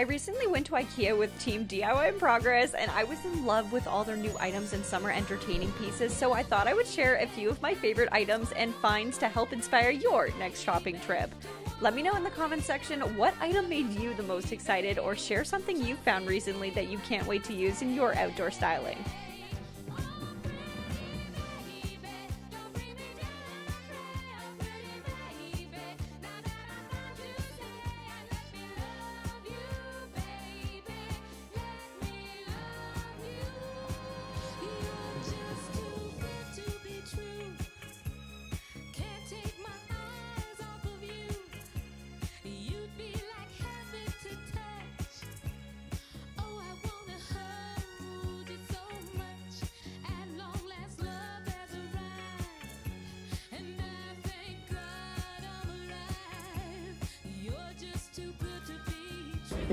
I recently went to IKEA with Team DIY in Progress and I was in love with all their new items and summer entertaining pieces, so I thought I would share a few of my favorite items and finds to help inspire your next shopping trip. Let me know in the comments section what item made you the most excited or share something you found recently that you can't wait to use in your outdoor styling.